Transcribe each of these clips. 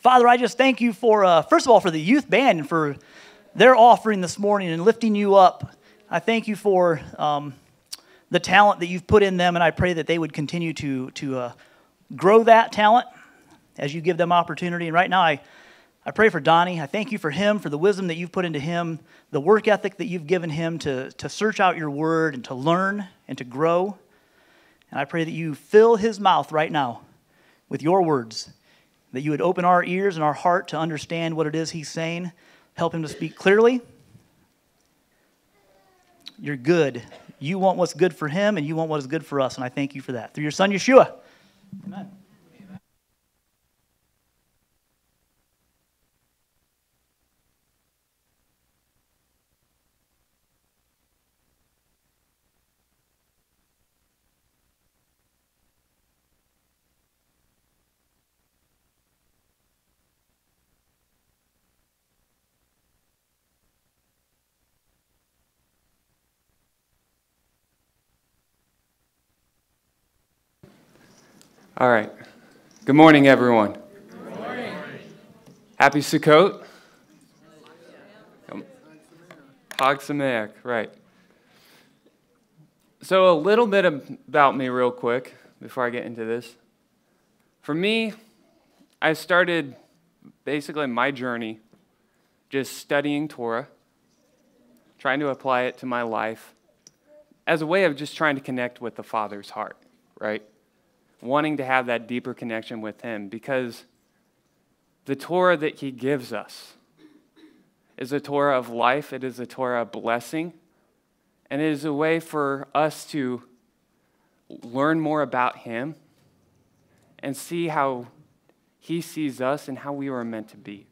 Father, I just thank you for, uh, first of all, for the youth band and for their offering this morning and lifting you up. I thank you for um, the talent that you've put in them, and I pray that they would continue to, to uh, grow that talent as you give them opportunity. And right now, I, I pray for Donnie. I thank you for him, for the wisdom that you've put into him, the work ethic that you've given him to, to search out your word and to learn and to grow. And I pray that you fill his mouth right now with your words, that you would open our ears and our heart to understand what it is he's saying, help him to speak clearly. You're good. You want what's good for him, and you want what is good for us, and I thank you for that. Through your son, Yeshua. Amen. All right. Good morning, everyone. Good morning. Happy Sukkot. Chag Sameach, right. So, a little bit about me, real quick, before I get into this. For me, I started basically my journey just studying Torah, trying to apply it to my life as a way of just trying to connect with the Father's heart, right? Wanting to have that deeper connection with Him because the Torah that He gives us is a Torah of life, it is a Torah of blessing, and it is a way for us to learn more about Him and see how He sees us and how we were meant to be.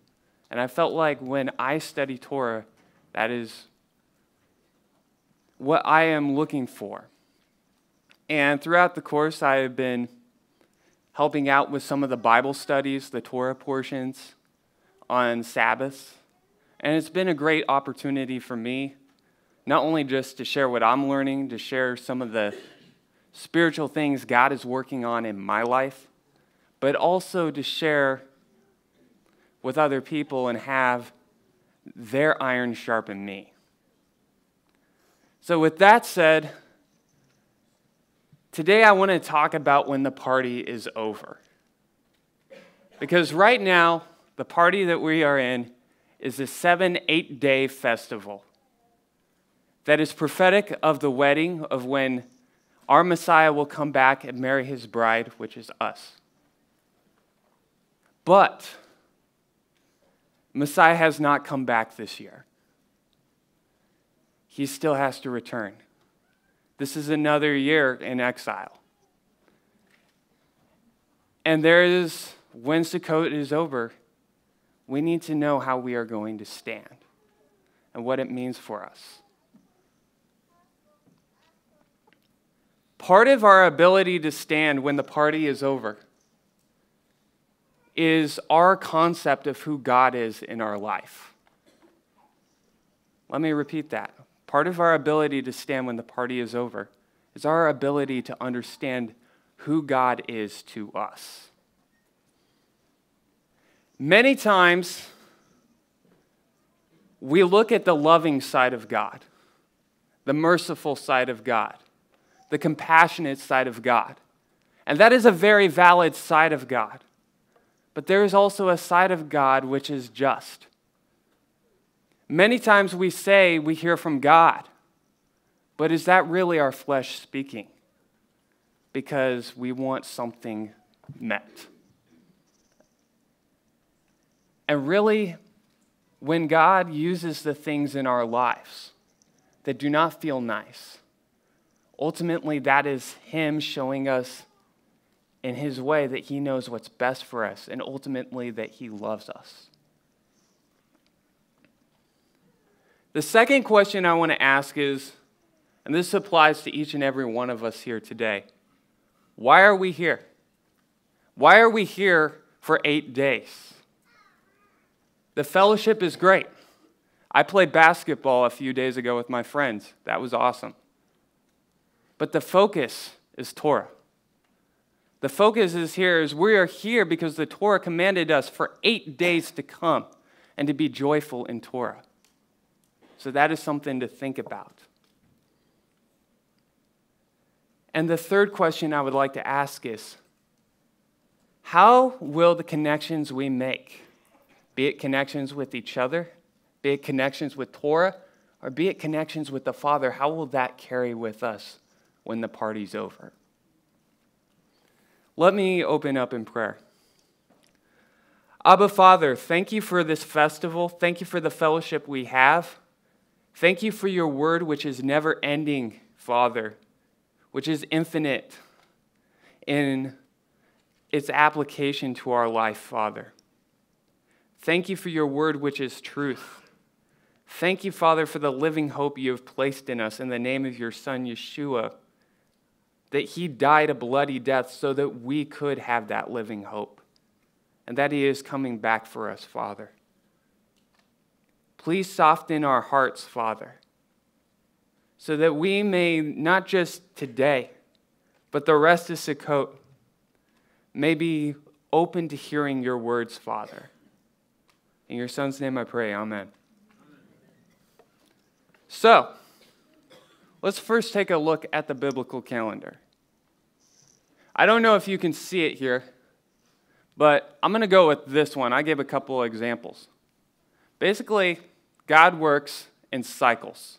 And I felt like when I study Torah, that is what I am looking for. And throughout the course, I have been helping out with some of the Bible studies, the Torah portions on Sabbaths. And it's been a great opportunity for me, not only just to share what I'm learning, to share some of the spiritual things God is working on in my life, but also to share with other people and have their iron sharpen me. So, with that said, Today, I want to talk about when the party is over. Because right now, the party that we are in is a seven, eight day festival that is prophetic of the wedding of when our Messiah will come back and marry his bride, which is us. But Messiah has not come back this year. He still has to return. This is another year in exile. And there is, when Sukkot is over, we need to know how we are going to stand and what it means for us. Part of our ability to stand when the party is over is our concept of who God is in our life. Let me repeat that. Part of our ability to stand when the party is over is our ability to understand who God is to us. Many times, we look at the loving side of God, the merciful side of God, the compassionate side of God. And that is a very valid side of God. But there is also a side of God which is just. Many times we say we hear from God, but is that really our flesh speaking? Because we want something met. And really, when God uses the things in our lives that do not feel nice, ultimately that is Him showing us in His way that He knows what's best for us and ultimately that He loves us. The second question I want to ask is, and this applies to each and every one of us here today why are we here? Why are we here for eight days? The fellowship is great. I played basketball a few days ago with my friends. That was awesome. But the focus is Torah. The focus is here is we are here because the Torah commanded us for eight days to come and to be joyful in Torah. So that is something to think about. And the third question I would like to ask is how will the connections we make, be it connections with each other, be it connections with Torah, or be it connections with the Father, how will that carry with us when the party's over? Let me open up in prayer. Abba, Father, thank you for this festival. Thank you for the fellowship we have. Thank you for your word, which is never ending, Father, which is infinite in its application to our life, Father. Thank you for your word, which is truth. Thank you, Father, for the living hope you have placed in us in the name of your Son, Yeshua that he died a bloody death so that we could have that living hope and that he is coming back for us, Father. Please soften our hearts, Father, so that we may, not just today, but the rest of Sukkot, may be open to hearing your words, Father. In your Son's name I pray, Amen. So, Let's first take a look at the biblical calendar. I don't know if you can see it here, but I'm going to go with this one. I gave a couple examples. Basically, God works in cycles.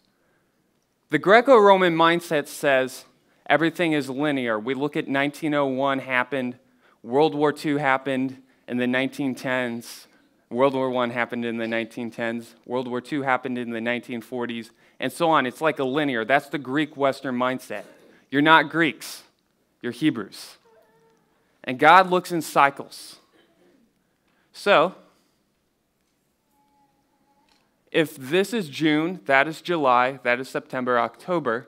The Greco Roman mindset says everything is linear. We look at 1901 happened, World War II happened in the 1910s, World War I happened in the 1910s, World War II happened in the 1940s, and so on. It's like a linear. That's the Greek Western mindset. You're not Greeks, you're Hebrews. And God looks in cycles. So, if this is June, that is July, that is September, October,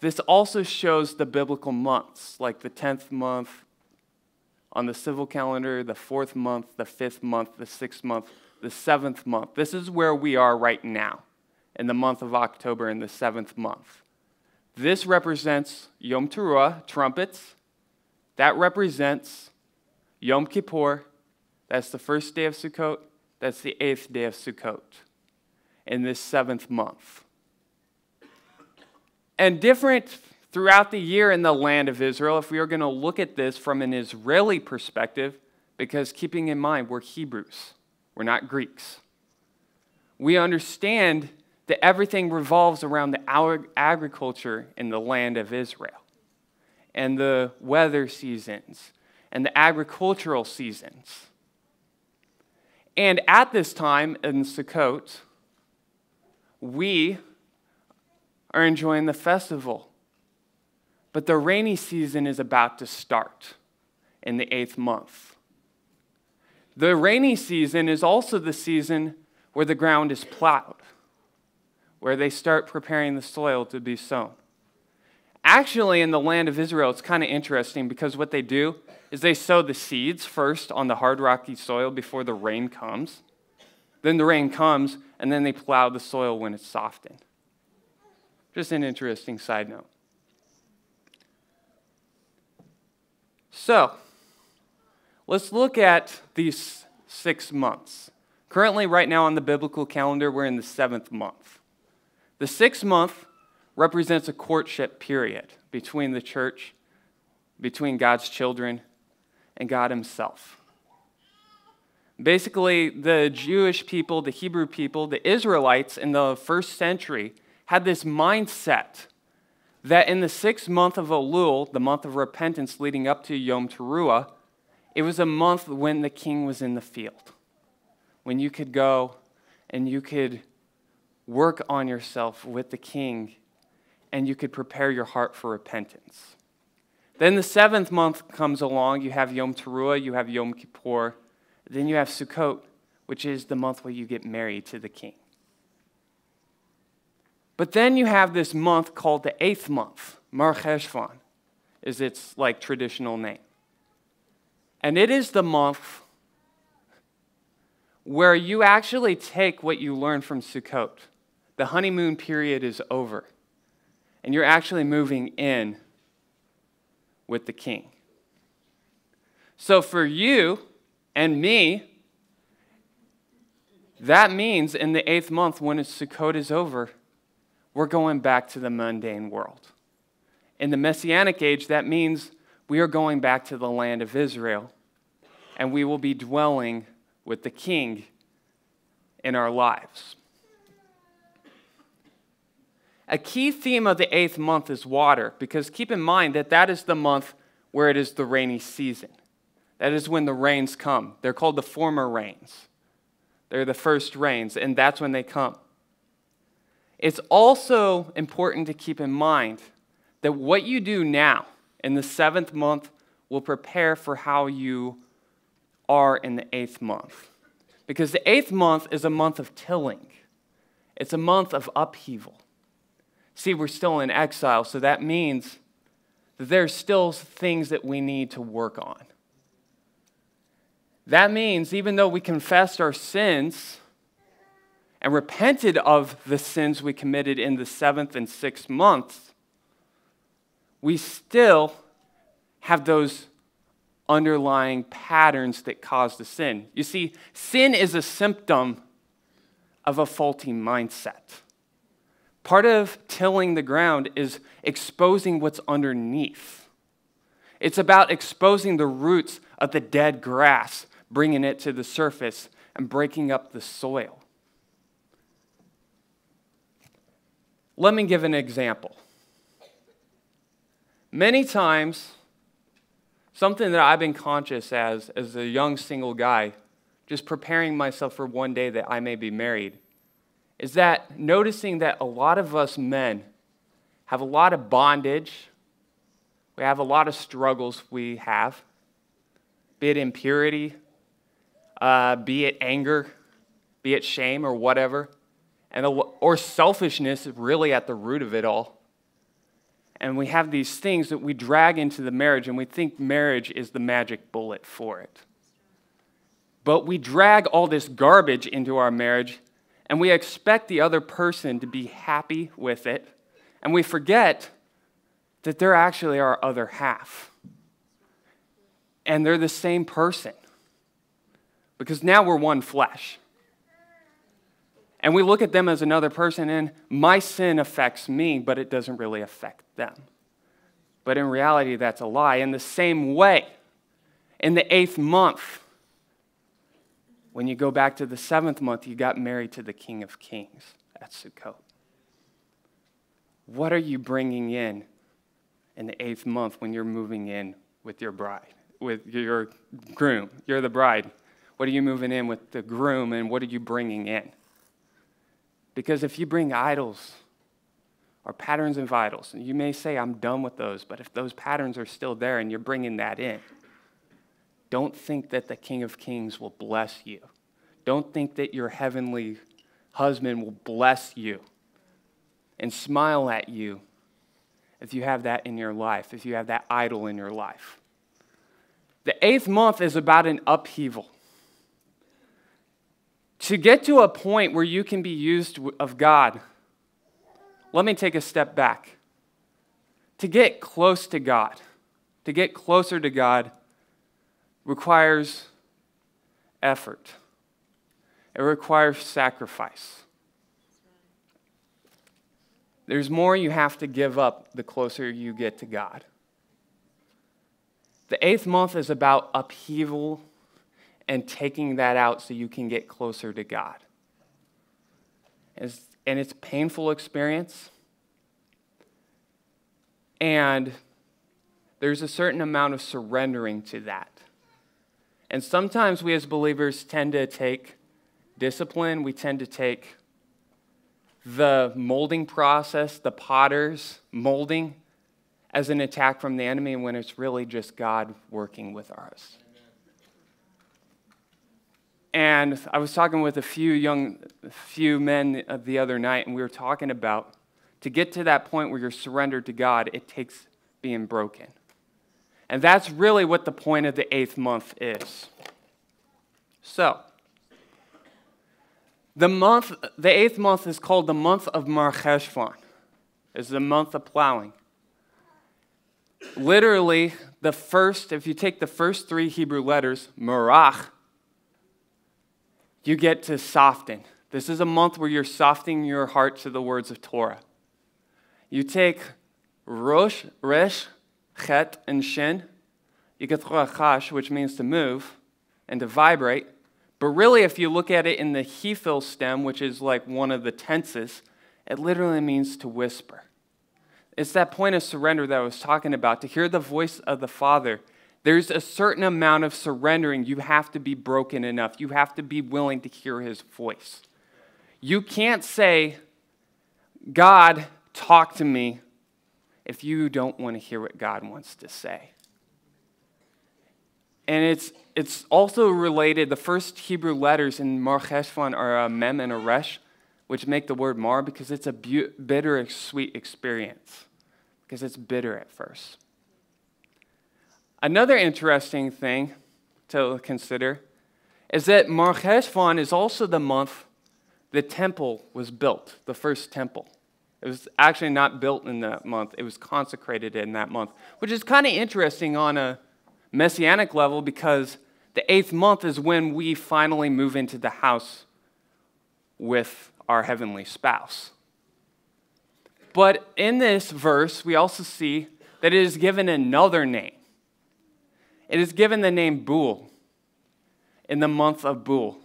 this also shows the biblical months, like the 10th month on the civil calendar, the fourth month, the fifth month, the sixth month, the seventh month. This is where we are right now in the month of October in the seventh month. This represents Yom Teruah, trumpets. That represents Yom Kippur. That's the first day of Sukkot. That's the eighth day of Sukkot in this seventh month. And different throughout the year in the land of Israel, if we are going to look at this from an Israeli perspective, because keeping in mind, we're Hebrews, we're not Greeks. We understand that everything revolves around the agriculture in the land of Israel and the weather seasons and the agricultural seasons. And at this time in Sukkot, we are enjoying the festival. But the rainy season is about to start in the eighth month. The rainy season is also the season where the ground is plowed where they start preparing the soil to be sown. Actually, in the land of Israel, it's kind of interesting because what they do is they sow the seeds first on the hard, rocky soil before the rain comes. Then the rain comes, and then they plow the soil when it's softened. Just an interesting side note. So, let's look at these six months. Currently, right now on the biblical calendar, we're in the seventh month. The sixth month represents a courtship period between the church, between God's children, and God Himself. Basically, the Jewish people, the Hebrew people, the Israelites in the first century had this mindset that in the sixth month of Elul, the month of repentance leading up to Yom Teruah, it was a month when the king was in the field, when you could go and you could work on yourself with the king, and you could prepare your heart for repentance. Then the seventh month comes along. You have Yom Teruah, you have Yom Kippur, then you have Sukkot, which is the month where you get married to the king. But then you have this month called the eighth month, Mar Cheshvan, is its like traditional name. And it is the month where you actually take what you learn from Sukkot the honeymoon period is over, and you're actually moving in with the king. So for you and me, that means in the eighth month, when Sukkot is over, we're going back to the mundane world. In the Messianic age, that means we are going back to the land of Israel, and we will be dwelling with the King in our lives. A key theme of the eighth month is water, because keep in mind that that is the month where it is the rainy season. That is when the rains come. They're called the former rains. They're the first rains, and that's when they come. It's also important to keep in mind that what you do now in the seventh month will prepare for how you are in the eighth month. Because the eighth month is a month of tilling, it's a month of upheaval. See, we're still in exile, so that means that there's still things that we need to work on. That means even though we confessed our sins and repented of the sins we committed in the seventh and sixth months, we still have those underlying patterns that cause the sin. You see, sin is a symptom of a faulty mindset. Part of tilling the ground is exposing what's underneath. It's about exposing the roots of the dead grass bringing it to the surface and breaking up the soil. Let me give an example. Many times, something that I've been conscious as as a young single guy, just preparing myself for one day that I may be married, is that noticing that a lot of us men have a lot of bondage, we have a lot of struggles we have, be it impurity, uh, be it anger, be it shame or whatever, and or selfishness really at the root of it all. And we have these things that we drag into the marriage, and we think marriage is the magic bullet for it. But we drag all this garbage into our marriage, and we expect the other person to be happy with it, and we forget that they're actually our other half. And they're the same person because now we're one flesh. And we look at them as another person, and my sin affects me, but it doesn't really affect them. But in reality, that's a lie. In the same way, in the eighth month, when you go back to the seventh month, you got married to the King of Kings at Sukkot. What are you bringing in in the eighth month when you're moving in with your bride, with your groom? You're the bride. What are you moving in with the groom and what are you bringing in? Because if you bring idols or patterns and vitals, and you may say, I'm done with those, but if those patterns are still there and you're bringing that in, don't think that the King of Kings will bless you. Don't think that your heavenly husband will bless you and smile at you if you have that in your life, if you have that idol in your life. The eighth month is about an upheaval to get to a point where you can be used of God, let me take a step back. To get close to God, to get closer to God, requires effort, it requires sacrifice. There's more you have to give up the closer you get to God. The eighth month is about upheaval and taking that out so you can get closer to God. And it's a painful experience. And there's a certain amount of surrendering to that. And sometimes we as believers tend to take discipline, we tend to take the molding process, the potter's molding, as an attack from the enemy when it's really just God working with us. And I was talking with a few young, few men the other night, and we were talking about to get to that point where you're surrendered to God, it takes being broken. And that's really what the point of the eighth month is. So, the month, the eighth month is called the month of Mar Cheshvan. It's the month of plowing. literally, the first, if you take the first three Hebrew letters, marach, you get to soften. This is a month where you're softening your heart to the words of Torah. You take Rosh, Resh, Chet, and Shin. You which means to move and to vibrate. But really, if you look at it in the Hiphil stem, which is like one of the tenses, it literally means to whisper. It's that point of surrender that I was talking about, to hear the voice of the Father. There's a certain amount of surrendering. You have to be broken enough. You have to be willing to hear his voice. You can't say, God, talk to me, if you don't want to hear what God wants to say. And it's, it's also related, the first Hebrew letters in Mar Cheshvan are a mem and a resh which make the word mar because it's a bitter, sweet experience, because it's bitter at first. Another interesting thing to consider is that Mar Cheshvan is also the month the temple was built, the first temple. It was actually not built in that month, it was consecrated in that month, which is kind of interesting on a messianic level because the eighth month is when we finally move into the house with our heavenly spouse. But in this verse, we also see that it is given another name. It is given the name Bul in the month of Bul.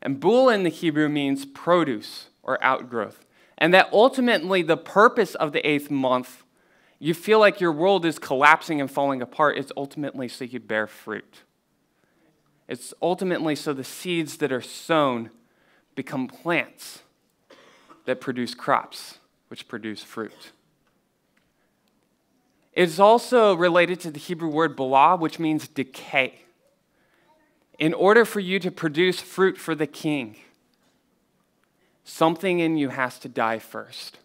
And Bul in the Hebrew means produce or outgrowth. And that ultimately the purpose of the eighth month, you feel like your world is collapsing and falling apart, is ultimately so you bear fruit. It's ultimately so the seeds that are sown become plants that produce crops, which produce fruit. It's also related to the Hebrew word bala, which means decay. In order for you to produce fruit for the king, something in you has to die first.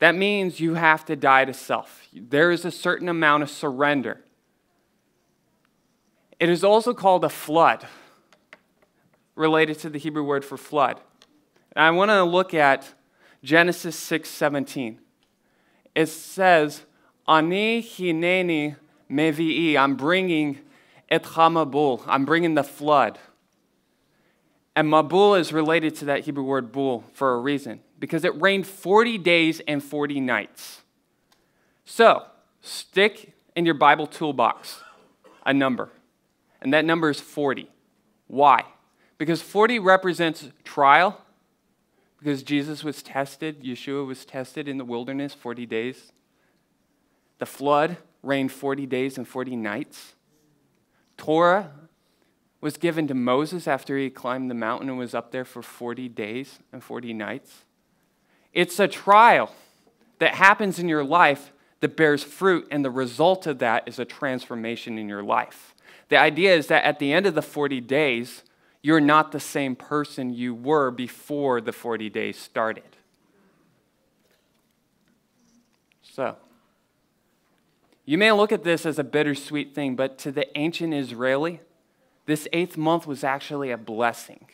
That means you have to die to self. There is a certain amount of surrender. It is also called a flood related to the Hebrew word for flood. And I want to look at Genesis 6:17. It says, "Ani hineni mevi'i." I'm bringing et hamabul. I'm bringing the flood. And mabul is related to that Hebrew word bul for a reason, because it rained 40 days and 40 nights. So, stick in your Bible toolbox a number, and that number is 40. Why? Because 40 represents trial, because Jesus was tested, Yeshua was tested in the wilderness 40 days. The flood rained 40 days and 40 nights. Torah was given to Moses after he climbed the mountain and was up there for 40 days and 40 nights. It's a trial that happens in your life that bears fruit, and the result of that is a transformation in your life. The idea is that at the end of the 40 days, you're not the same person you were before the 40 days started. So, you may look at this as a bittersweet thing, but to the ancient Israeli, this eighth month was actually a blessing.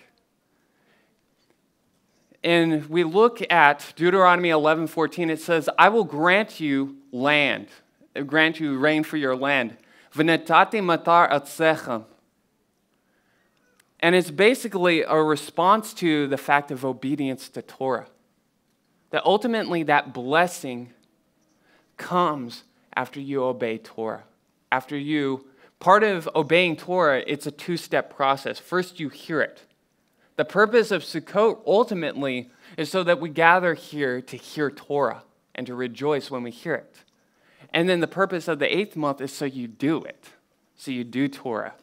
And we look at Deuteronomy 11:14 it says, "I will grant you land, grant you rain for your land. Matar atzechem." And it's basically a response to the fact of obedience to Torah. That ultimately that blessing comes after you obey Torah. After you, part of obeying Torah, it's a two step process. First, you hear it. The purpose of Sukkot ultimately is so that we gather here to hear Torah and to rejoice when we hear it. And then the purpose of the eighth month is so you do it. So you do Torah.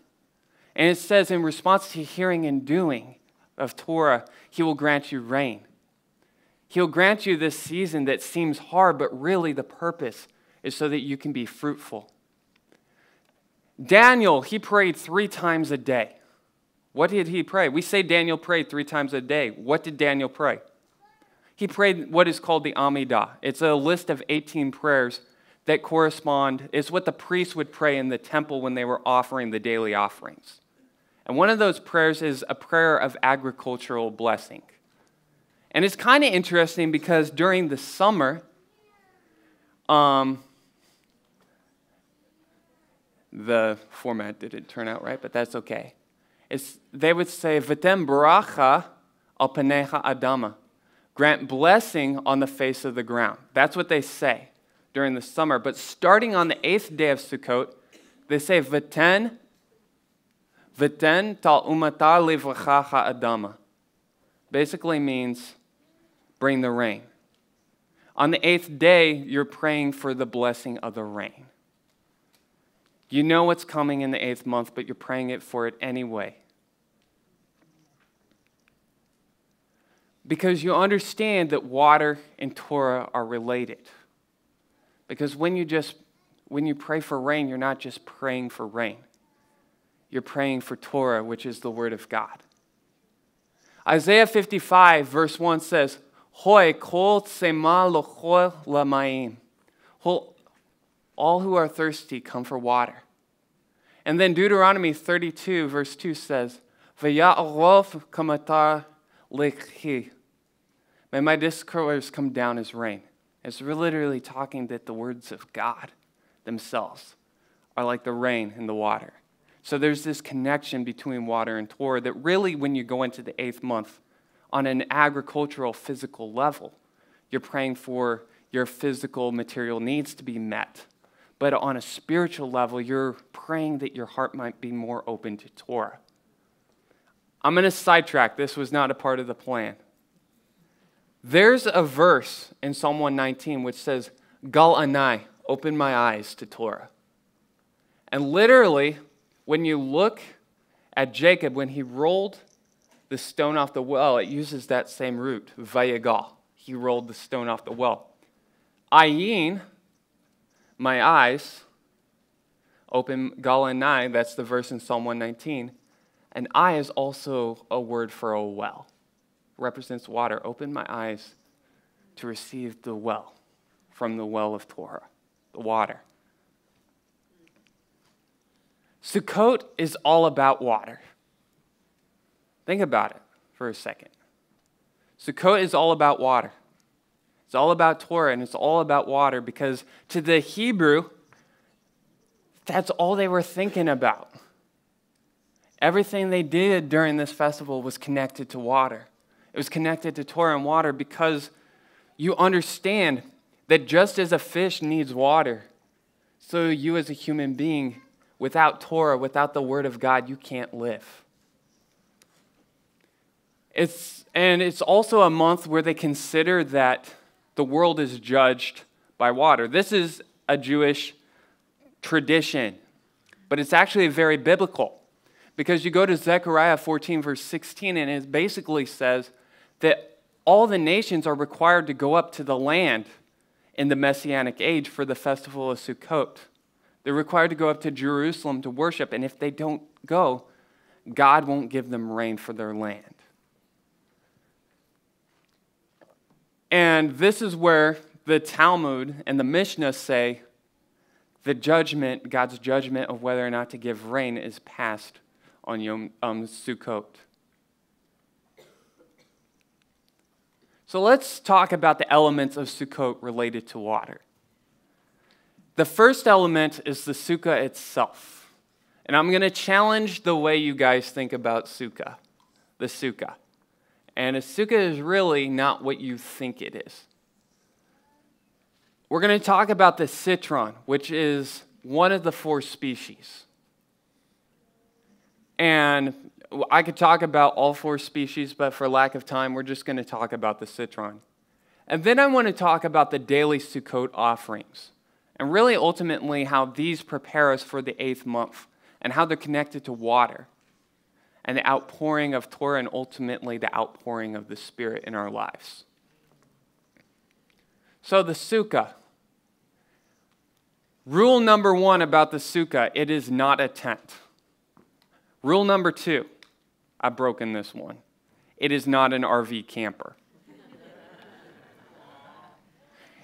And it says, in response to hearing and doing of Torah, He will grant you rain. He'll grant you this season that seems hard, but really the purpose is so that you can be fruitful. Daniel, he prayed three times a day. What did he pray? We say Daniel prayed three times a day. What did Daniel pray? He prayed what is called the Amidah. It's a list of 18 prayers that correspond, it's what the priests would pray in the temple when they were offering the daily offerings. And one of those prayers is a prayer of agricultural blessing. And it's kind of interesting because during the summer, um, The format didn't turn out right, but that's okay. It's, they would say, V'tem bracha al panecha adama. Grant blessing on the face of the ground. That's what they say during the summer. But starting on the eighth day of Sukkot, they say, V'ten, v'ten tal umatar livrachacha adama. Basically means, bring the rain. On the eighth day, you're praying for the blessing of the rain. You know what's coming in the eighth month, but you're praying it for it anyway. Because you understand that water and Torah are related. Because when you just when you pray for rain, you're not just praying for rain. You're praying for Torah, which is the word of God. Isaiah 55, verse 1 says, Hoi kol tsema lochol lamayim. All who are thirsty come for water. And then Deuteronomy 32, verse 2 says, kamatar. May my discourse come down as rain. It's literally talking that the words of God themselves are like the rain and the water. So there's this connection between water and Torah that really, when you go into the eighth month, on an agricultural, physical level, you're praying for your physical, material needs to be met. But on a spiritual level, you're praying that your heart might be more open to Torah. I'm going to sidetrack. This was not a part of the plan. There's a verse in Psalm 119 which says, Gal anai, open my eyes to Torah. And literally, when you look at Jacob, when he rolled the stone off the well, it uses that same root, vayagal. He rolled the stone off the well. Ayin, my eyes, open galanai, that's the verse in Psalm 119. And eye is also a word for a well, represents water. Open my eyes to receive the well from the well of Torah, the water. Sukkot is all about water. Think about it for a second. Sukkot is all about water. It's all about Torah and it's all about water because to the Hebrew, that's all they were thinking about. Everything they did during this festival was connected to water. It was connected to Torah and water because you understand that just as a fish needs water, so you as a human being, without Torah, without the Word of God, you can't live. It's, and it's also a month where they consider that the world is judged by water. This is a Jewish tradition, but it's actually very biblical because you go to Zechariah 14, verse 16, and it basically says that all the nations are required to go up to the land in the Messianic age for the festival of Sukkot. They're required to go up to Jerusalem to worship, and if they don't go, God won't give them rain for their land. And this is where the Talmud and the Mishnah say the judgment, God's judgment of whether or not to give rain, is passed on Yom um, Sukkot. So let's talk about the elements of Sukkot related to water. The first element is the sukkah itself. And I'm going to challenge the way you guys think about sukkah, the sukkah. And a sukkah is really not what you think it is. We're going to talk about the citron, which is one of the four species. And I could talk about all four species, but for lack of time, we're just going to talk about the citron. And then I want to talk about the daily Sukkot offerings, and really ultimately how these prepare us for the eighth month and how they're connected to water and the outpouring of Torah and ultimately the outpouring of the Spirit in our lives. So, the Sukkah. Rule number one about the Sukkah it is not a tent. Rule number two I've broken this one it is not an RV camper.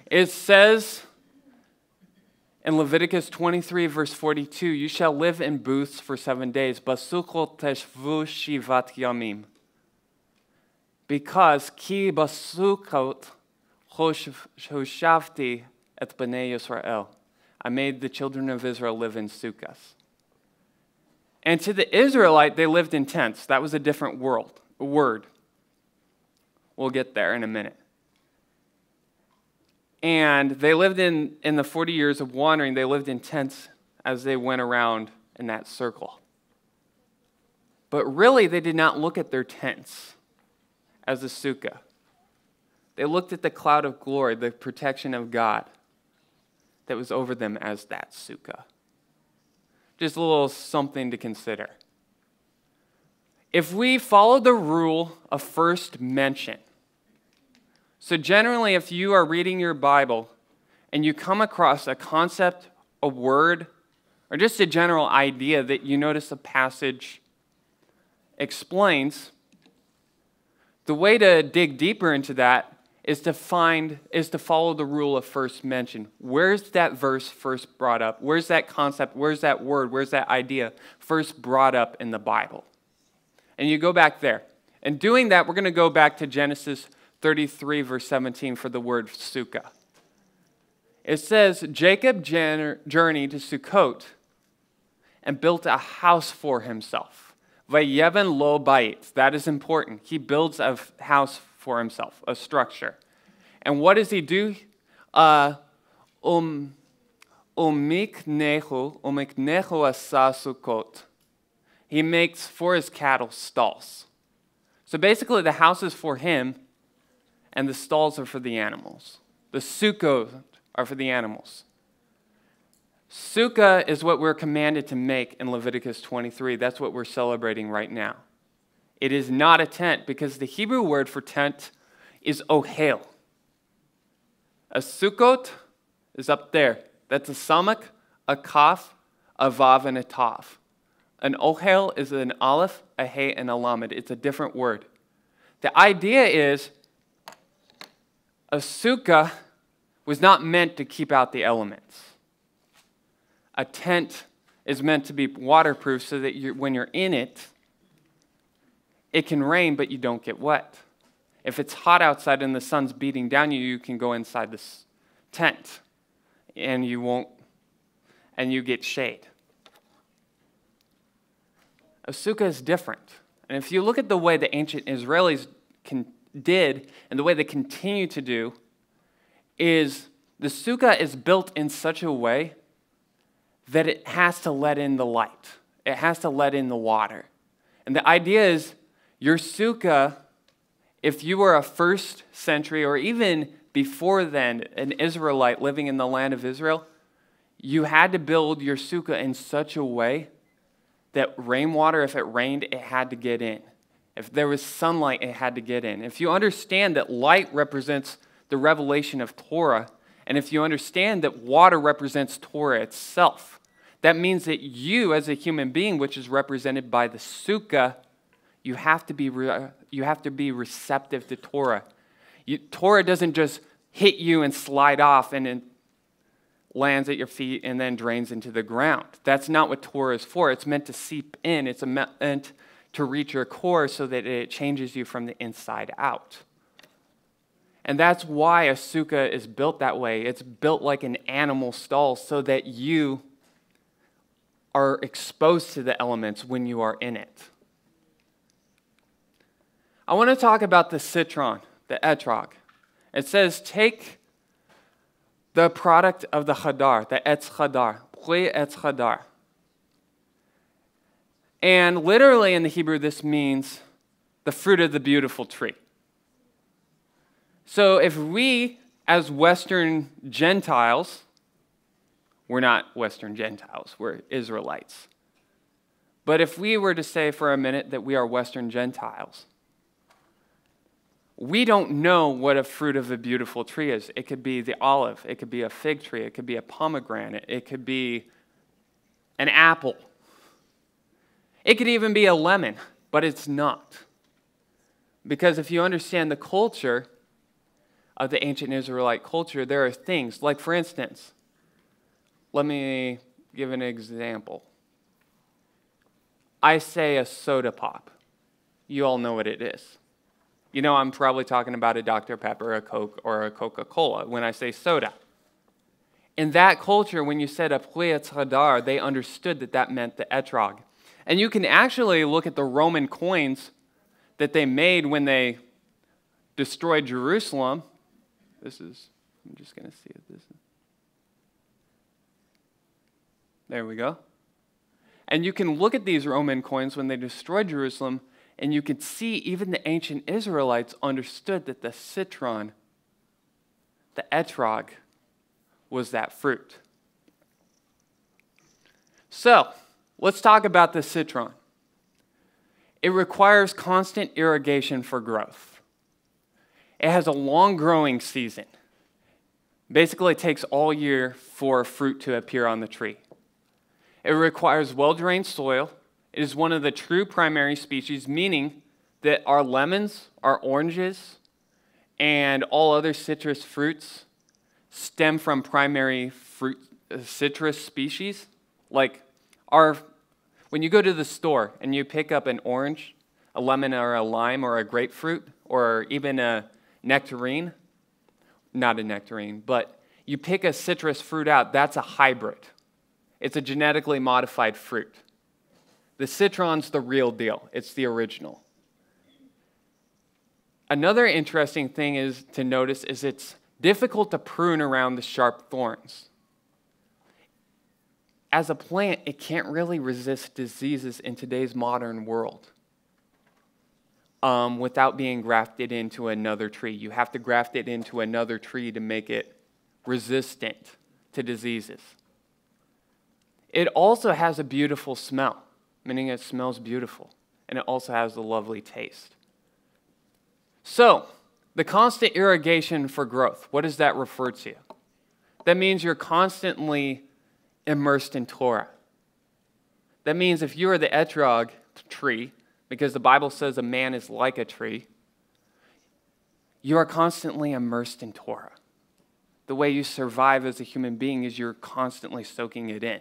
It says in Leviticus 23, verse 42, you shall live in booths for seven days. Basukot teshvu shivat yamim. Because ki basukot hoshavti et bnei Yisrael. I made the children of Israel live in sukkahs. And to the Israelite, they lived in tents. That was a different world, a word. We'll get there in a minute. And they lived in, in the 40 years of wandering, they lived in tents as they went around in that circle. But really, they did not look at their tents as a sukkah. They looked at the cloud of glory, the protection of God that was over them as that sukkah. Just a little something to consider. If we follow the rule of first mention, so generally, if you are reading your Bible and you come across a concept, a word, or just a general idea that you notice a passage explains, the way to dig deeper into that is to find is to follow the rule of first mention. Where's that verse first brought up? Where's that concept? Where's that word? Where's that idea first brought up in the bible? And you go back there. And doing that we're going to go back to genesis 33 verse 17 for the word sukkah it says jacob journeyed to sukkot and built a house for himself vayeven lo bait that is important he builds a house for himself, a structure. And what does he do? Uh, um, umiknehu, asasukot. He makes for his cattle stalls. So basically, the house is for him, and the stalls are for the animals. The sukkot are for the animals. Sukkah is what we're commanded to make in Leviticus 23. That's what we're celebrating right now. It is not a tent because the Hebrew word for tent is ohel. A sukkot is up there. That's a samak, a kaf, a vav, and a tav. An ohel is an aleph, a hey, and a lamed. It's a different word. The idea is a sukkah was not meant to keep out the elements. A tent is meant to be waterproof so that you when you're in it, it can rain, but you don't get wet. If it's hot outside and the sun's beating down you, you can go inside this tent and you won't, and you get shade. A sukkah is different. And if you look at the way the ancient Israelis can, did and the way they continue to do, is the sukkah is built in such a way that it has to let in the light, it has to let in the water. And the idea is your sukkah, if you were a first century or even before then, an Israelite living in the land of Israel, you had to build your sukkah in such a way that rainwater, if it rained, it had to get in. If there was sunlight, it had to get in. If you understand that light represents the revelation of Torah, and if you understand that water represents Torah itself, that means that you, as a human being, which is represented by the sukkah, you have to be, re- you have to be receptive to Torah. You, Torah doesn't just hit you and slide off and it lands at your feet and then drains into the ground. That's not what Torah is for. It's meant to seep in, it's meant to reach your core so that it changes you from the inside out. And that's why a sukkah is built that way. It's built like an animal stall so that you are exposed to the elements when you are in it. I want to talk about the citron, the etrog. It says, take the product of the chadar, the etz chadar, pri etz chadar. And literally in the Hebrew, this means the fruit of the beautiful tree. So if we, as Western Gentiles, we're not Western Gentiles, we're Israelites. But if we were to say for a minute that we are Western Gentiles, we don't know what a fruit of a beautiful tree is. It could be the olive, it could be a fig tree, it could be a pomegranate, it could be an apple. It could even be a lemon, but it's not. Because if you understand the culture of the ancient Israelite culture, there are things, like for instance, let me give an example. I say a soda pop. You all know what it is you know I'm probably talking about a Dr. Pepper, a Coke, or a Coca Cola when I say soda. In that culture, when you said a hadar, they understood that that meant the etrog. And you can actually look at the Roman coins that they made when they destroyed Jerusalem. This is, I'm just going to see if this is. There we go. And you can look at these Roman coins when they destroyed Jerusalem, and you can see even the ancient Israelites understood that the citron, the etrog, was that fruit. So, let's talk about the citron. It requires constant irrigation for growth. It has a long growing season. Basically, it takes all year for fruit to appear on the tree. It requires well drained soil. It is one of the true primary species, meaning that our lemons, our oranges, and all other citrus fruits stem from primary fruit uh, citrus species. Like our, when you go to the store and you pick up an orange, a lemon, or a lime, or a grapefruit, or even a nectarine, not a nectarine, but you pick a citrus fruit out, that's a hybrid. It's a genetically modified fruit. The citron's the real deal, it's the original. Another interesting thing is to notice is it's difficult to prune around the sharp thorns. As a plant, it can't really resist diseases in today's modern world um, without being grafted into another tree. You have to graft it into another tree to make it resistant to diseases. It also has a beautiful smell, meaning it smells beautiful, and it also has a lovely taste. So, the constant irrigation for growth, what does that refer to? That means you're constantly immersed in Torah. That means if you are the etrog tree, because the Bible says a man is like a tree, you are constantly immersed in Torah. The way you survive as a human being is you're constantly soaking it in.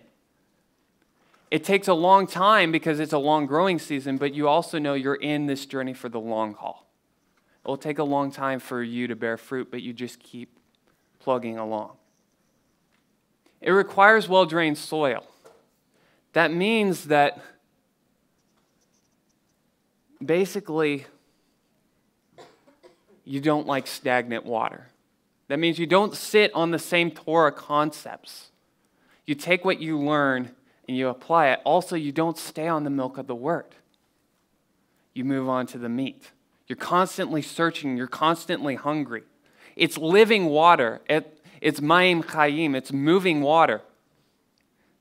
It takes a long time because it's a long growing season, but you also know you're in this journey for the long haul. It will take a long time for you to bear fruit, but you just keep plugging along. It requires well drained soil. That means that basically you don't like stagnant water. That means you don't sit on the same Torah concepts. You take what you learn and you apply it. Also, you don't stay on the milk of the word, you move on to the meat. You're constantly searching, you're constantly hungry. It's living water, it's mayim chayim, it's moving water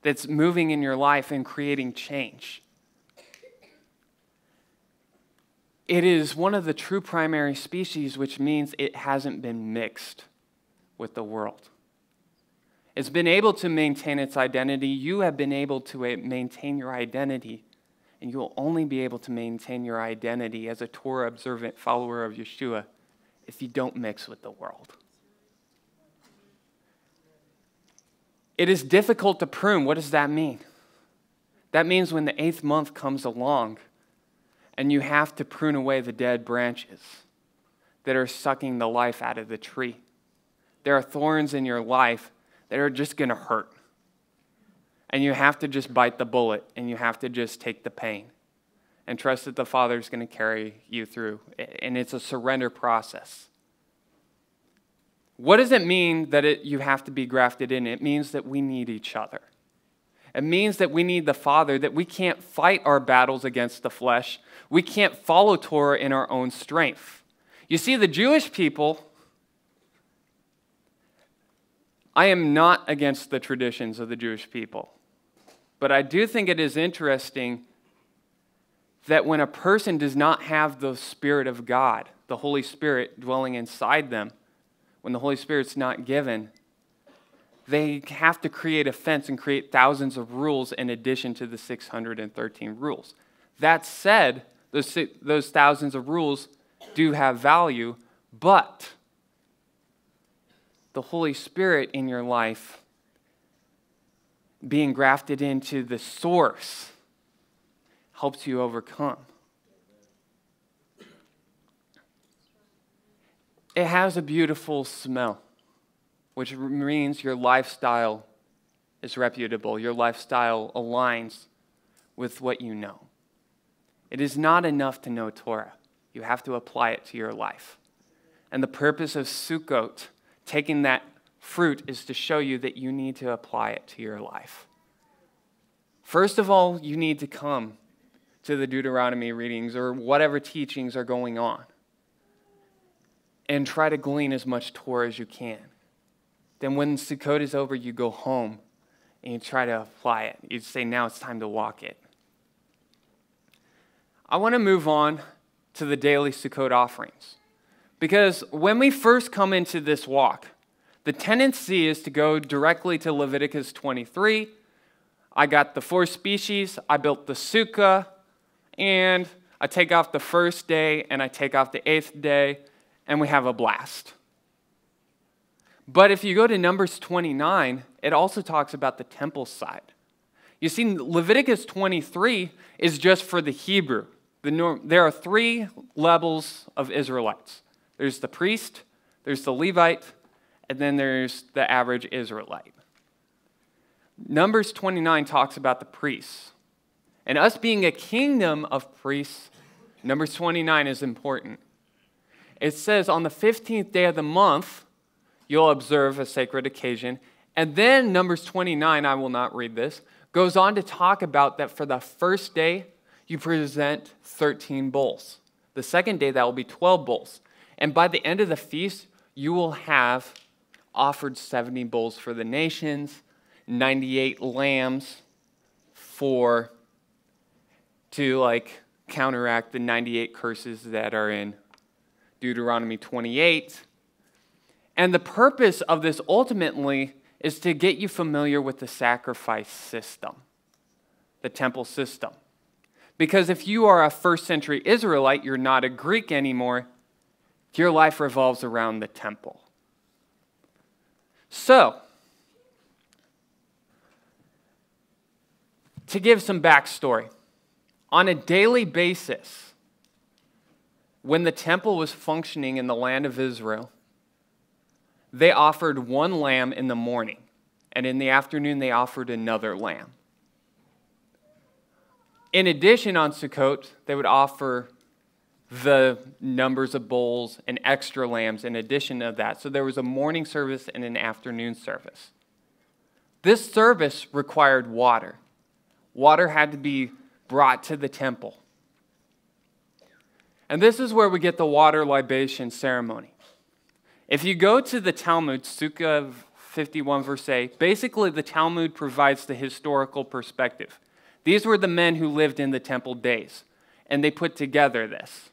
that's moving in your life and creating change. It is one of the true primary species, which means it hasn't been mixed with the world. It's been able to maintain its identity. You have been able to uh, maintain your identity, and you will only be able to maintain your identity as a Torah observant follower of Yeshua if you don't mix with the world. It is difficult to prune. What does that mean? That means when the eighth month comes along and you have to prune away the dead branches that are sucking the life out of the tree. There are thorns in your life that are just going to hurt. And you have to just bite the bullet and you have to just take the pain and trust that the Father is going to carry you through. And it's a surrender process. What does it mean that it, you have to be grafted in? It means that we need each other. It means that we need the Father, that we can't fight our battles against the flesh. We can't follow Torah in our own strength. You see, the Jewish people I am not against the traditions of the Jewish people, but I do think it is interesting that when a person does not have the Spirit of God, the Holy Spirit dwelling inside them, when the Holy Spirit's not given, they have to create a fence and create thousands of rules in addition to the 613 rules. That said, those, those thousands of rules do have value, but the Holy Spirit in your life being grafted into the source helps you overcome. It has a beautiful smell, which means your lifestyle is reputable. Your lifestyle aligns with what you know. It is not enough to know Torah, you have to apply it to your life. And the purpose of Sukkot, taking that fruit, is to show you that you need to apply it to your life. First of all, you need to come to the Deuteronomy readings or whatever teachings are going on and try to glean as much Torah as you can. Then, when Sukkot is over, you go home and you try to apply it. You say, now it's time to walk it. I want to move on to the daily Sukkot offerings. Because when we first come into this walk, the tendency is to go directly to Leviticus 23. I got the four species, I built the sukkah, and I take off the first day and I take off the eighth day, and we have a blast. But if you go to Numbers 29, it also talks about the temple side. You see, Leviticus 23 is just for the Hebrew. The norm, there are three levels of Israelites there's the priest, there's the Levite, and then there's the average Israelite. Numbers 29 talks about the priests. And us being a kingdom of priests, Numbers 29 is important. It says, On the 15th day of the month, you'll observe a sacred occasion. And then Numbers 29, I will not read this, goes on to talk about that for the first day, you present 13 bulls. The second day, that will be 12 bulls. And by the end of the feast, you will have offered 70 bulls for the nations, 98 lambs for to like counteract the 98 curses that are in Deuteronomy 28. And the purpose of this ultimately is to get you familiar with the sacrifice system, the temple system. Because if you are a first century Israelite, you're not a Greek anymore, your life revolves around the temple. So, to give some backstory, on a daily basis, when the temple was functioning in the land of Israel, they offered one lamb in the morning, and in the afternoon, they offered another lamb. In addition, on Sukkot, they would offer the numbers of bulls and extra lambs in addition to that. So there was a morning service and an afternoon service. This service required water. Water had to be brought to the temple. And this is where we get the water libation ceremony. If you go to the Talmud, Sukkah 51, verse 8, basically the Talmud provides the historical perspective. These were the men who lived in the temple days, and they put together this.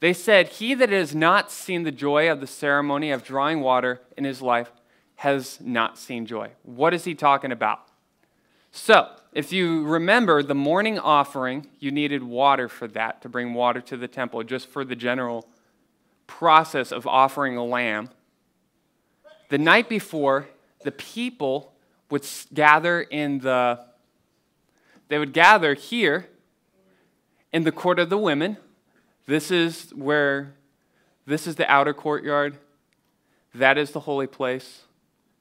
They said, He that has not seen the joy of the ceremony of drawing water in his life has not seen joy. What is he talking about? So, if you remember the morning offering, you needed water for that, to bring water to the temple, just for the general process of offering a lamb. The night before, the people would gather in the, they would gather here in the court of the women. This is where, this is the outer courtyard. That is the holy place.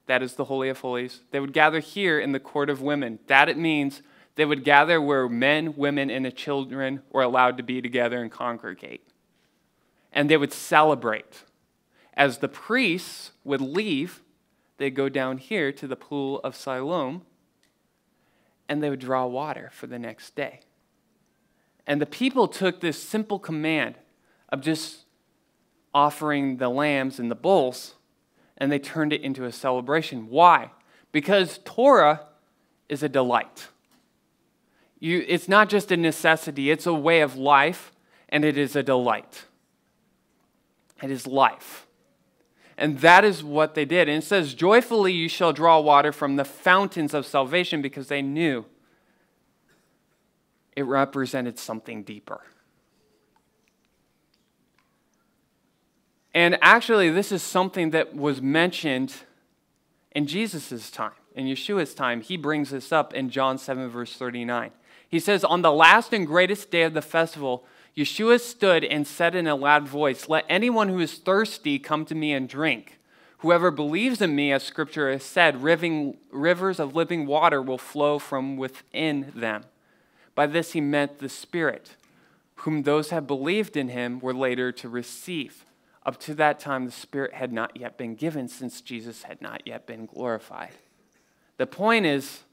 That is the Holy of Holies. They would gather here in the court of women. That it means they would gather where men, women, and the children were allowed to be together and congregate and they would celebrate. As the priests would leave, they'd go down here to the pool of Siloam and they would draw water for the next day. And the people took this simple command of just offering the lambs and the bulls and they turned it into a celebration. Why? Because Torah is a delight. You, it's not just a necessity, it's a way of life, and it is a delight. It is life. And that is what they did. And it says, Joyfully you shall draw water from the fountains of salvation because they knew it represented something deeper. And actually, this is something that was mentioned in Jesus' time, in Yeshua's time. He brings this up in John 7, verse 39. He says, On the last and greatest day of the festival, Yeshua stood and said in a loud voice, Let anyone who is thirsty come to me and drink. Whoever believes in me, as scripture has said, riving rivers of living water will flow from within them. By this he meant the Spirit, whom those have believed in him were later to receive. Up to that time, the Spirit had not yet been given, since Jesus had not yet been glorified. The point is,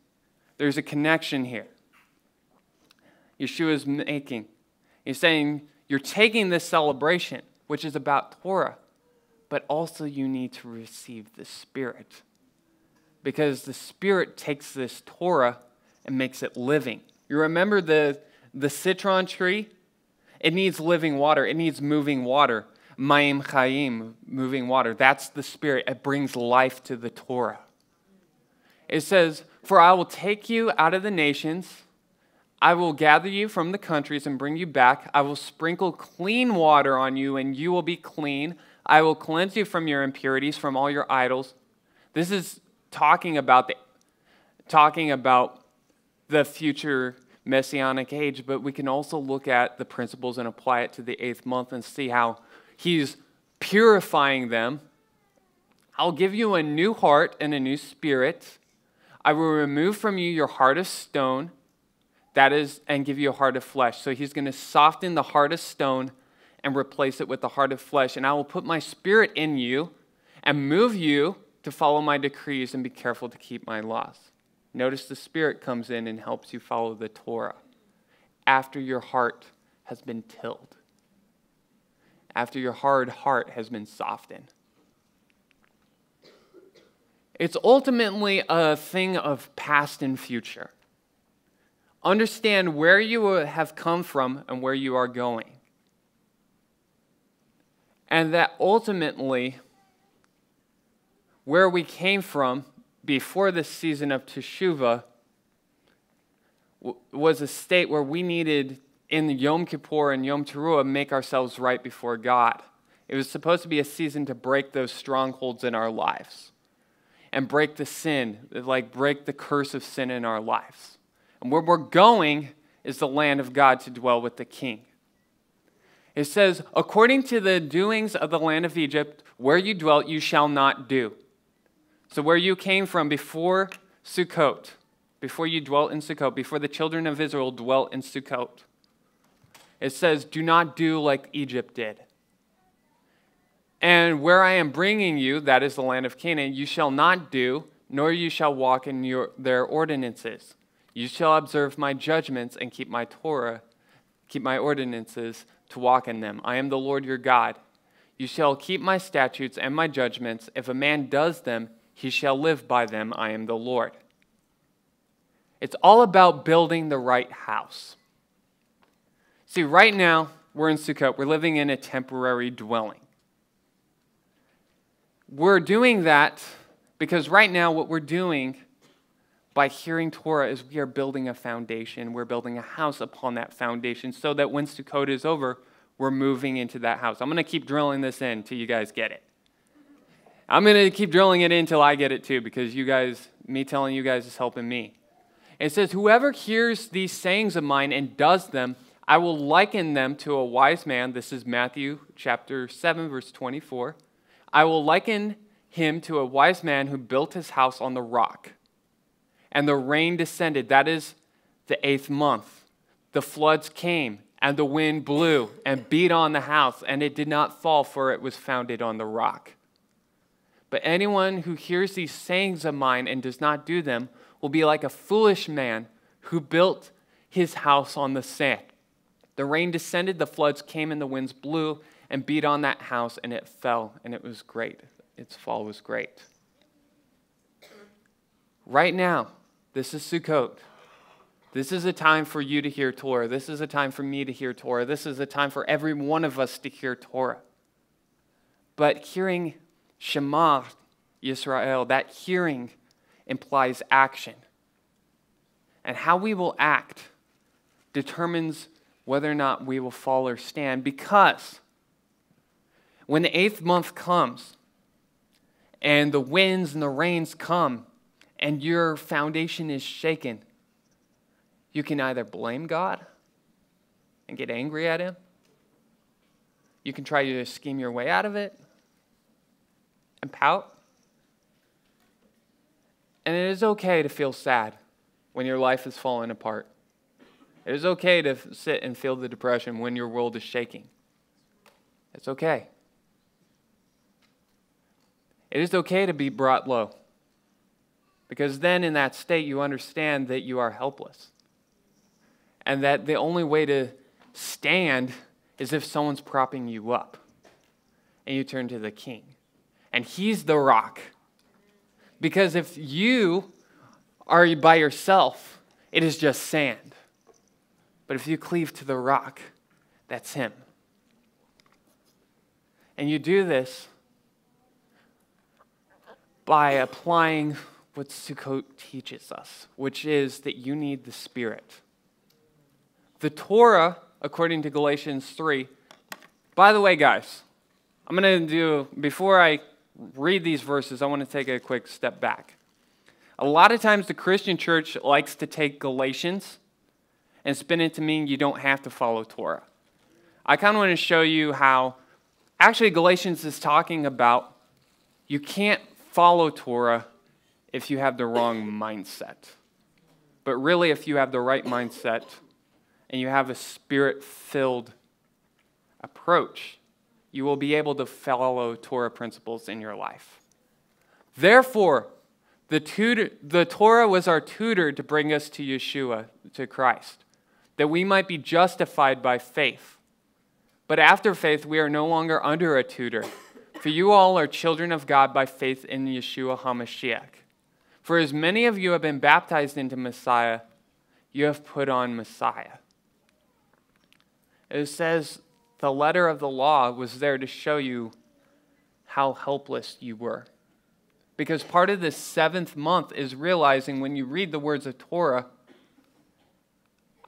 there's a connection here. Yeshua is making. He's saying, You're taking this celebration, which is about Torah, but also you need to receive the Spirit. Because the Spirit takes this Torah and makes it living. You remember the, the citron tree? It needs living water, it needs moving water. Mayim Chaim, moving water. That's the Spirit. It brings life to the Torah. It says, For I will take you out of the nations, I will gather you from the countries and bring you back. I will sprinkle clean water on you, and you will be clean. I will cleanse you from your impurities, from all your idols. This is talking about the talking about the future messianic age, but we can also look at the principles and apply it to the eighth month and see how he's purifying them. I'll give you a new heart and a new spirit. I will remove from you your heart of stone, that is, and give you a heart of flesh. So he's going to soften the heart of stone and replace it with the heart of flesh. And I will put my spirit in you and move you to follow my decrees and be careful to keep my laws. Notice the Spirit comes in and helps you follow the Torah after your heart has been tilled, after your hard heart has been softened. It's ultimately a thing of past and future. Understand where you have come from and where you are going. And that ultimately, where we came from before this season of Teshuvah was a state where we needed, in Yom Kippur and Yom Teruah, make ourselves right before God. It was supposed to be a season to break those strongholds in our lives and break the sin, like break the curse of sin in our lives. And where we're going is the land of God to dwell with the king. It says, according to the doings of the land of Egypt, where you dwelt, you shall not do. So, where you came from before Sukkot, before you dwelt in Sukkot, before the children of Israel dwelt in Sukkot, it says, Do not do like Egypt did. And where I am bringing you, that is the land of Canaan, you shall not do, nor you shall walk in your, their ordinances. You shall observe my judgments and keep my Torah, keep my ordinances to walk in them. I am the Lord your God. You shall keep my statutes and my judgments. If a man does them, he shall live by them. I am the Lord. It's all about building the right house. See, right now, we're in Sukkot. We're living in a temporary dwelling. We're doing that because right now, what we're doing by hearing Torah is we are building a foundation. We're building a house upon that foundation so that when Sukkot is over, we're moving into that house. I'm going to keep drilling this in until you guys get it. I'm going to keep drilling it in until I get it too, because you guys, me telling you guys is helping me. It says, Whoever hears these sayings of mine and does them, I will liken them to a wise man. This is Matthew chapter 7, verse 24. I will liken him to a wise man who built his house on the rock. And the rain descended. That is the eighth month. The floods came, and the wind blew and beat on the house, and it did not fall, for it was founded on the rock. But anyone who hears these sayings of mine and does not do them will be like a foolish man who built his house on the sand. The rain descended, the floods came, and the winds blew and beat on that house, and it fell, and it was great. Its fall was great. Right now, this is Sukkot. This is a time for you to hear Torah. This is a time for me to hear Torah. This is a time for every one of us to hear Torah. But hearing Shema Yisrael, that hearing implies action. And how we will act determines whether or not we will fall or stand because when the eighth month comes and the winds and the rains come and your foundation is shaken, you can either blame God and get angry at Him, you can try to scheme your way out of it, and pout. And it is okay to feel sad when your life is falling apart. It is okay to sit and feel the depression when your world is shaking. It's okay. It is okay to be brought low. Because then, in that state, you understand that you are helpless. And that the only way to stand is if someone's propping you up. And you turn to the king. And he's the rock. Because if you are by yourself, it is just sand. But if you cleave to the rock, that's him. And you do this by applying what Sukkot teaches us, which is that you need the Spirit. The Torah, according to Galatians 3, by the way, guys, I'm going to do, before I read these verses, I want to take a quick step back. A lot of times the Christian church likes to take Galatians and spin it to mean you don't have to follow Torah. I kind of want to show you how actually Galatians is talking about you can't follow Torah if you have the wrong mindset. But really, if you have the right mindset and you have a spirit filled approach, you will be able to follow Torah principles in your life. Therefore, the, tutor, the Torah was our tutor to bring us to Yeshua, to Christ, that we might be justified by faith. But after faith, we are no longer under a tutor. For you all are children of God by faith in Yeshua HaMashiach. For as many of you have been baptized into Messiah, you have put on Messiah. It says the letter of the law was there to show you how helpless you were. Because part of this seventh month is realizing when you read the words of Torah,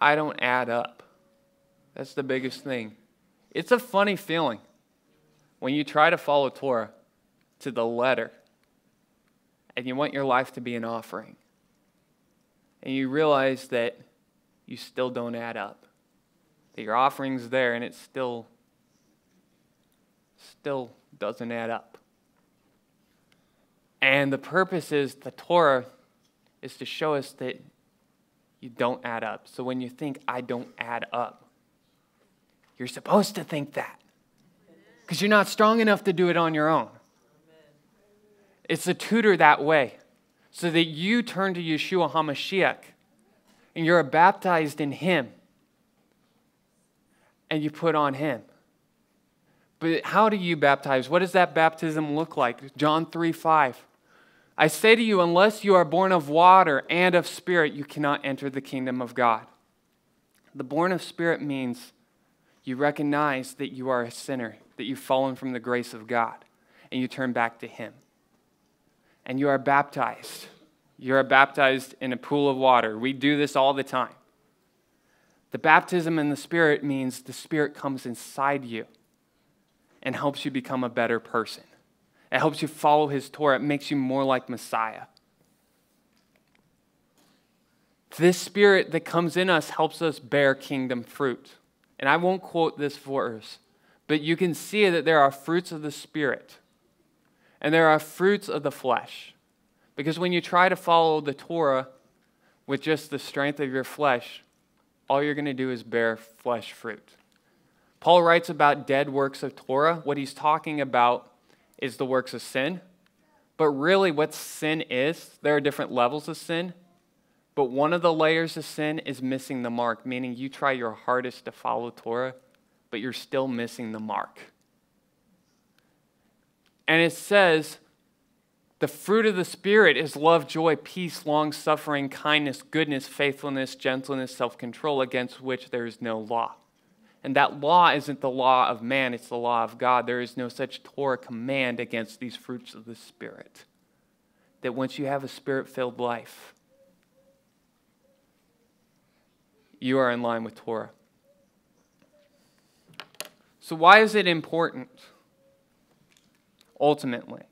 I don't add up. That's the biggest thing. It's a funny feeling when you try to follow Torah to the letter and you want your life to be an offering and you realize that you still don't add up that your offering's there and it still still doesn't add up and the purpose is the torah is to show us that you don't add up so when you think i don't add up you're supposed to think that because you're not strong enough to do it on your own. It's a tutor that way so that you turn to Yeshua HaMashiach and you're baptized in Him and you put on Him. But how do you baptize? What does that baptism look like? John 3 5. I say to you, unless you are born of water and of spirit, you cannot enter the kingdom of God. The born of spirit means you recognize that you are a sinner that you've fallen from the grace of God and you turn back to Him. And you are baptized. You are baptized in a pool of water. We do this all the time. The baptism in the Spirit means the Spirit comes inside you and helps you become a better person. It helps you follow His Torah, it makes you more like Messiah. This Spirit that comes in us helps us bear kingdom fruit. And I won't quote this verse, but you can see that there are fruits of the Spirit and there are fruits of the flesh. Because when you try to follow the Torah with just the strength of your flesh, all you're going to do is bear flesh fruit. Paul writes about dead works of Torah. What he's talking about is the works of sin. But really, what sin is, there are different levels of sin. But one of the layers of sin is missing the mark, meaning you try your hardest to follow Torah, but you're still missing the mark. And it says, the fruit of the Spirit is love, joy, peace, long suffering, kindness, goodness, faithfulness, gentleness, self control, against which there is no law. And that law isn't the law of man, it's the law of God. There is no such Torah command against these fruits of the Spirit. That once you have a spirit filled life, you are in line with Torah. So, why is it important? Ultimately,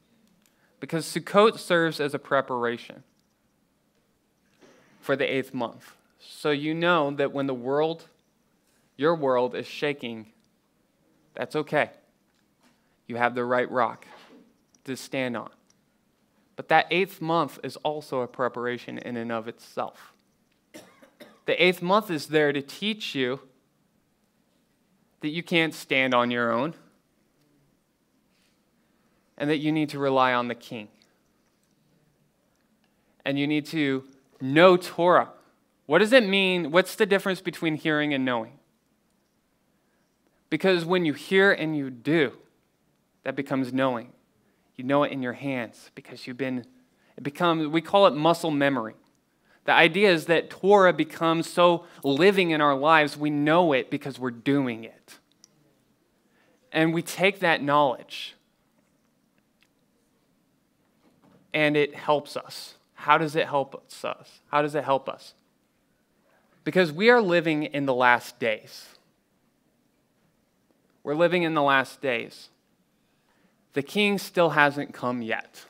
because Sukkot serves as a preparation for the eighth month. So, you know that when the world, your world, is shaking, that's okay. You have the right rock to stand on. But that eighth month is also a preparation in and of itself. The eighth month is there to teach you that you can't stand on your own and that you need to rely on the king. And you need to know Torah. What does it mean? What's the difference between hearing and knowing? Because when you hear and you do, that becomes knowing. You know it in your hands because you've been, it becomes, we call it muscle memory. The idea is that Torah becomes so living in our lives, we know it because we're doing it. And we take that knowledge and it helps us. How does it help us? How does it help us? Because we are living in the last days. We're living in the last days. The king still hasn't come yet.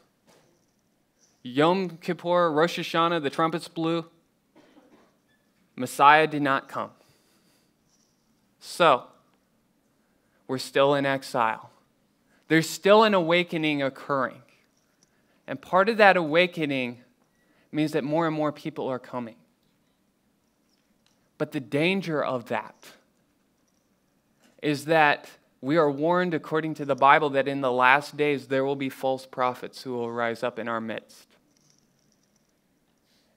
Yom Kippur, Rosh Hashanah, the trumpets blew. Messiah did not come. So, we're still in exile. There's still an awakening occurring. And part of that awakening means that more and more people are coming. But the danger of that is that we are warned, according to the Bible, that in the last days there will be false prophets who will rise up in our midst.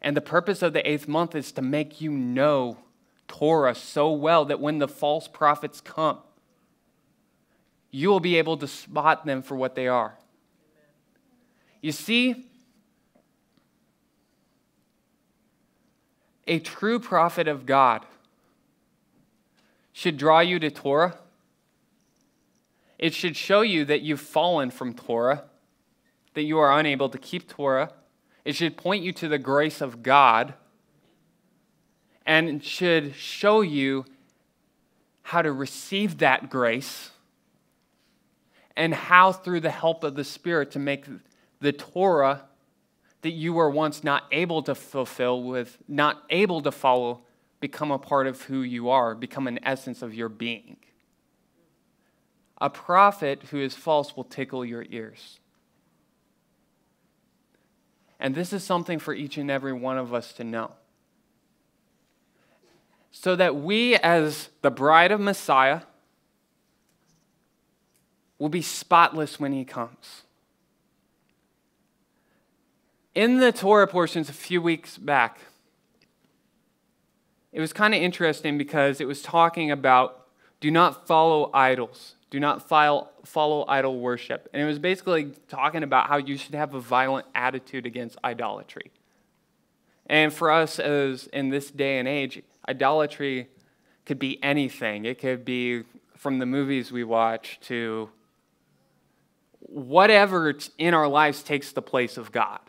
And the purpose of the eighth month is to make you know Torah so well that when the false prophets come, you will be able to spot them for what they are. You see, a true prophet of God should draw you to Torah. It should show you that you've fallen from Torah, that you are unable to keep Torah. It should point you to the grace of God and should show you how to receive that grace and how, through the help of the Spirit, to make the Torah that you were once not able to fulfill with, not able to follow, become a part of who you are, become an essence of your being. A prophet who is false will tickle your ears. And this is something for each and every one of us to know. So that we, as the bride of Messiah, will be spotless when he comes. In the Torah portions a few weeks back, it was kind of interesting because it was talking about do not follow idols, do not follow, follow idol worship. And it was basically talking about how you should have a violent attitude against idolatry. And for us, as in this day and age, idolatry could be anything. It could be from the movies we watch to whatever in our lives takes the place of God.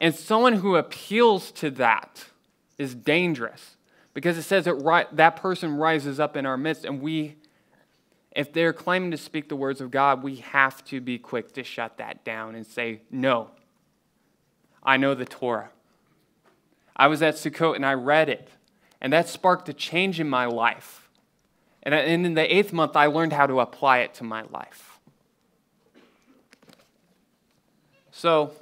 And someone who appeals to that is dangerous because it says that that person rises up in our midst, and we, if they're claiming to speak the words of God, we have to be quick to shut that down and say, No, I know the Torah. I was at Sukkot and I read it, and that sparked a change in my life. And in the eighth month, I learned how to apply it to my life. So,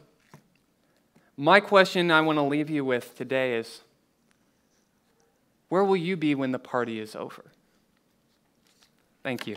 my question I want to leave you with today is where will you be when the party is over? Thank you.